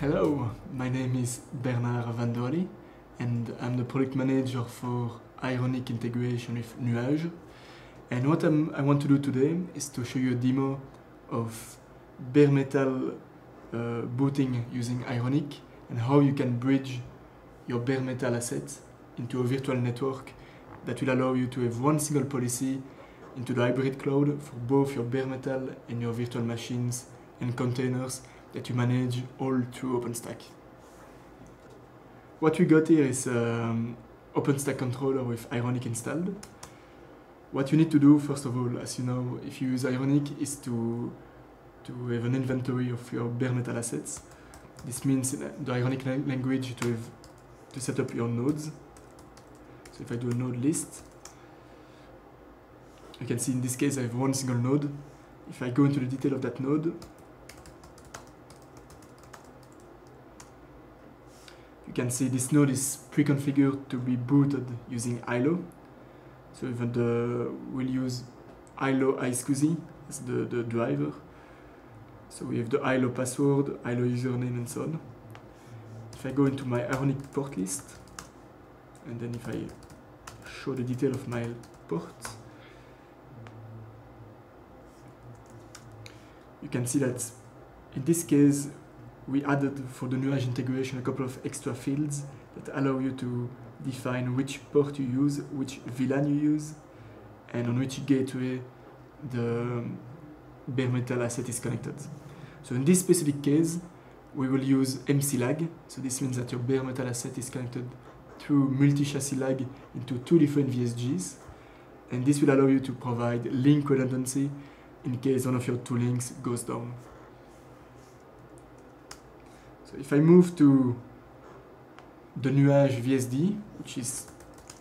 Hello, my name is Bernard Van De Walle and I'm the product manager for Ironic integration with Nuage. And what I'm, i want to do today is to show you a demo of bare metal uh, booting using Ironic and how you can bridge your bare metal assets into a virtual network that will allow you to have one single policy into the hybrid cloud for both your bare metal and your virtual machines and containers that you manage all through OpenStack. What we got here is um, OpenStack controller with Ironic installed. What you need to do, first of all, as you know, if you use Ironic, is to, to have an inventory of your bare metal assets. This means in the Ironic language to have to set up your nodes. So if I do a node list, you can see in this case I have one single node. If I go into the detail of that node, you can see this node is pre-configured to be booted using ILO. So even the we'll use ILO iSCSI as the, the driver. So we have the ILO password, ILO username and so on. If I go into my Ironic port list, and then if I show the detail of my port, you can see that in this case we added for the Nuage integration a couple of extra fields that allow you to define which port you use, which VLAN you use, and on which gateway the bare metal asset is connected. So in this specific case, we will use MC lag. So this means that your bare metal asset is connected through multi-chassis lag into two different VSGs. And this will allow you to provide link redundancy in case one of your two links goes down. So if I move to the Nuage VSD, which is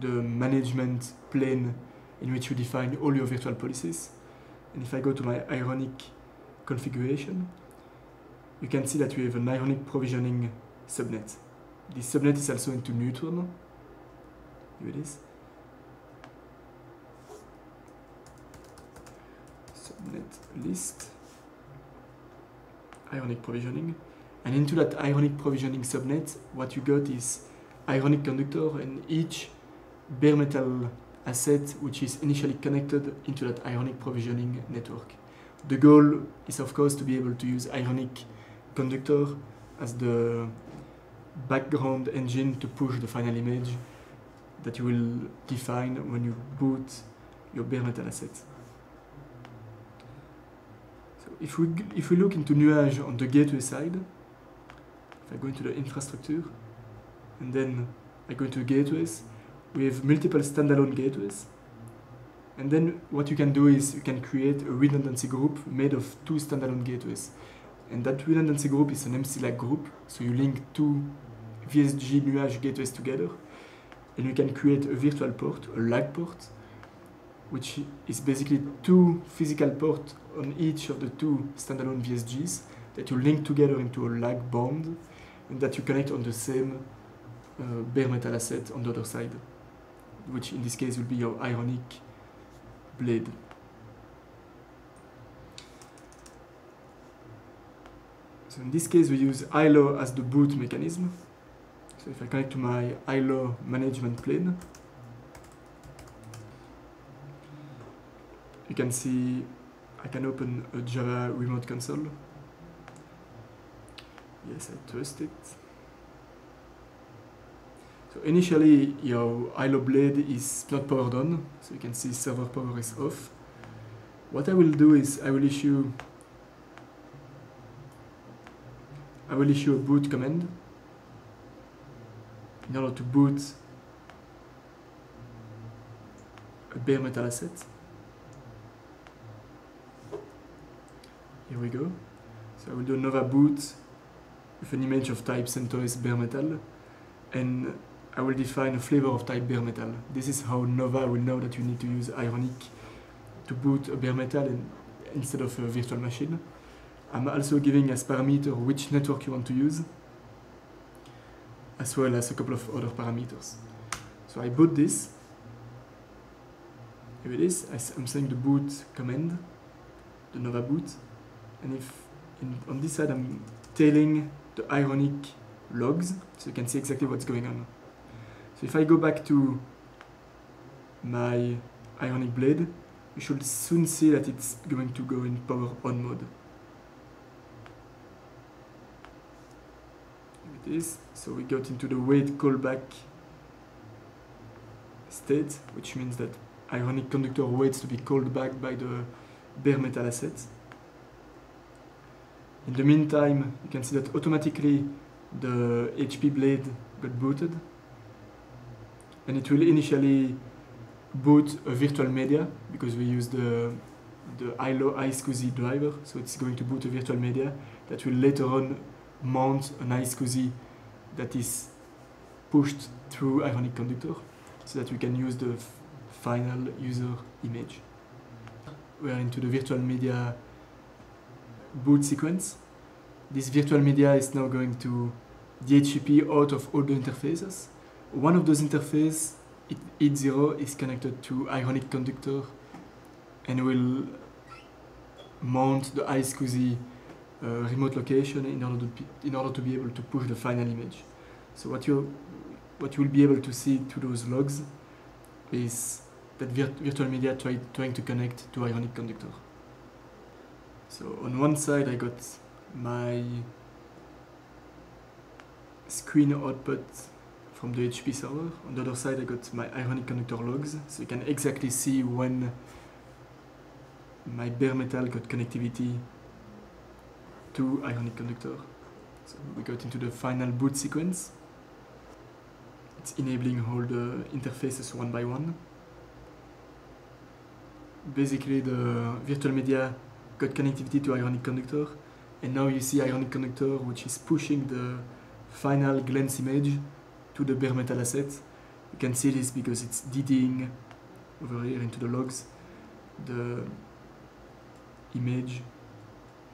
the management plane in which you define all your virtual policies, and if I go to my Ironic configuration, you can see that we have an Ironic provisioning subnet. This subnet is also into Neutron. Here it is. Subnet list. Ironic provisioning. And into that Ironic provisioning subnet, what you got is Ironic conductor and each bare metal asset which is initially connected into that Ironic provisioning network. The goal is of course to be able to use Ironic conductor as the background engine to push the final image that you will define when you boot your bare metal asset. If we, if we look into Nuage on the gateway side, if I go into the infrastructure, and then I go into gateways, we have multiple standalone gateways. And then what you can do is you can create a redundancy group made of two standalone gateways. And that redundancy group is an MC-lag group, so you link two VSG Nuage gateways together, and you can create a virtual port, a lag port, which is basically two physical ports on each of the two standalone VSGs that you link together into a lag bond and that you connect on the same uh, bare metal asset on the other side, which in this case will be your Ironic blade. So in this case we use ILO as the boot mechanism. So if I connect to my ILO management plane, you can see I can open a Java remote console Yes, I trust it. So initially your ILO blade is not powered on, so you can see server power is off. What I will do is I will issue I will issue a boot command in order to boot a bare metal asset. Here we go. So I will do Nova boot with an image of type CentOS bare metal and I will define a flavor of type bare metal. This is how Nova will know that you need to use Ironic to boot a bare metal instead of a virtual machine. I'm also giving as parameter which network you want to use, as well as a couple of other parameters. So I boot this. Here it is. I'm saying the boot command. the Nova boot. And if in, on this side I'm tailing the Ironic logs, so you can see exactly what's going on. So if I go back to my Ironic blade, you should soon see that it's going to go in power on mode. It is. So we got into the wait callback state, which means that Ironic conductor waits to be called back by the bare metal asset. In the meantime, you can see that automatically the HP blade got booted. And it will initially boot a virtual media because we use the the ILO iSCSI driver, so it's going to boot a virtual media that will later on mount an iSCSI that is pushed through Ironic Conductor so that we can use the final user image. We are into the virtual media boot sequence. This virtual media is now going to DHCP out of all the interfaces. One of those interfaces eth0 is connected to Ironic Conductor and will mount the iSCSI uh, remote location in order, to in order to be able to push the final image. So what you what you will be able to see to those logs is that vir virtual media try trying to connect to Ironic Conductor. So on one side I got my screen output from the HP server. On the other side, I got my Ironic conductor logs, so you can exactly see when my bare metal got connectivity to Ironic conductor. So we got into the final boot sequence. It's enabling all the interfaces one by one. Basically, the virtual media got connectivity to Ironic conductor, and now you see Ironic conductor, which is pushing the final glance image to the bare metal asset. You can see this because it's DDing over here into the logs the image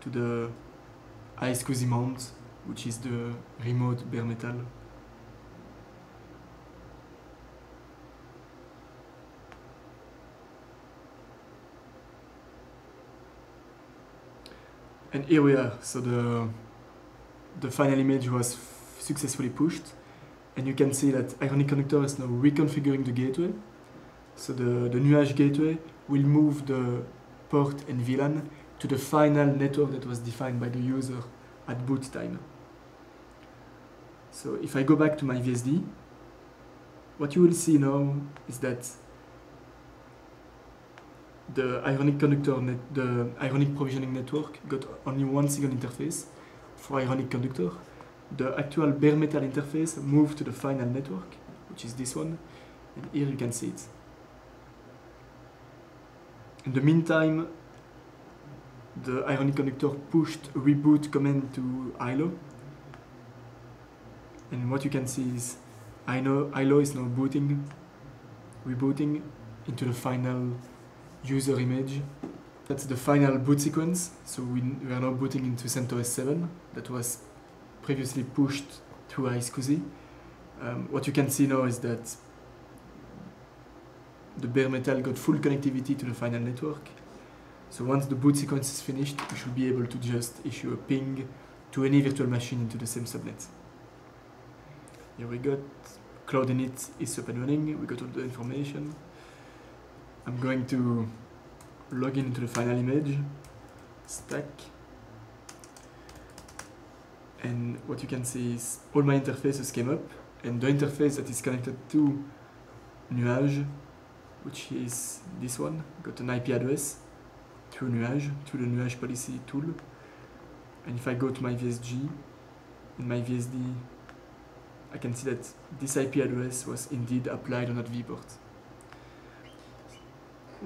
to the iSCSI mount, which is the remote bare metal. And here we are. So the the final image was successfully pushed and you can see that Ironic Conductor is now reconfiguring the gateway. So the, the Nuage gateway will move the port and VLAN to the final network that was defined by the user at boot time. So if I go back to my VSD, what you will see now is that the Ironic Conductor, net, the Ironic Provisioning Network got only one single interface for Ironic Conductor, the actual bare metal interface moved to the final network, which is this one, and here you can see it. In the meantime, the Ironic conductor pushed reboot command to ILO, and what you can see is ILO, ILO is now booting, rebooting into the final user image. That's the final boot sequence, so we, we are now booting into CentOS 7, that was previously pushed to iSCSI. Um, what you can see now is that the bare metal got full connectivity to the final network. So once the boot sequence is finished, we should be able to just issue a ping to any virtual machine into the same subnet. Here we got Cloud init is up and running, we got all the information. I'm going to log in into the final image, stack, and what you can see is all my interfaces came up and the interface that is connected to Nuage which is this one got an IP address through Nuage through the Nuage policy tool. And if I go to my VSG in my VSD I can see that this IP address was indeed applied on that vport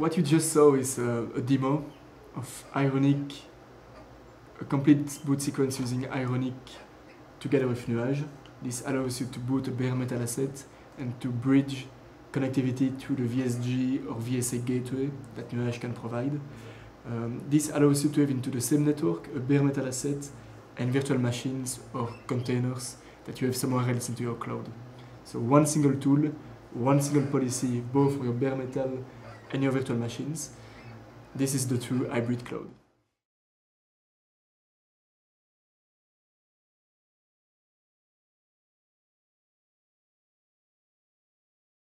what you just saw is a, demo of Ironic a complete boot sequence using Ironic together with Nuage. This allows you to boot a bare metal asset and to bridge connectivity to the VSG or VSA gateway that Nuage can provide. Um, this allows you to have into the same network a bare metal asset and virtual machines or containers that you have somewhere else into your cloud. So one single tool, one single policy, both for your bare metal and your virtual machines. This is the true hybrid cloud.